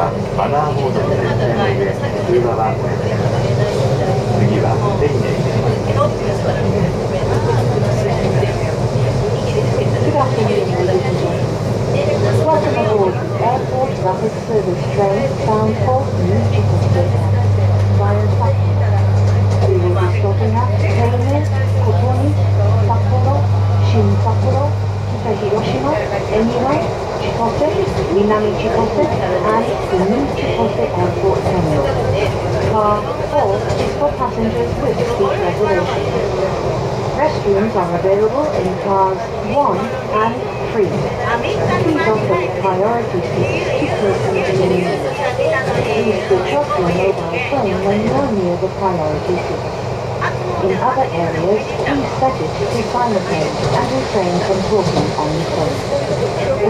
はマナーモードに設定の上通話はおやめください次はデイネイです Good afternoon, ladies and gentlemen. Welcome aboard the Airport Rapid Service train bound for Minami Chitose, and the New Chitose Airport Terminal. Car 4 is for passengers with seat reservations. Restrooms are available in cars 1 and 3. Please offer priority seats to persons in need. Please switch off your mobile phone when you are near the priority seat. In other areas, please set it to silent mode and refrain from talking on the phone.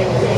Thank you.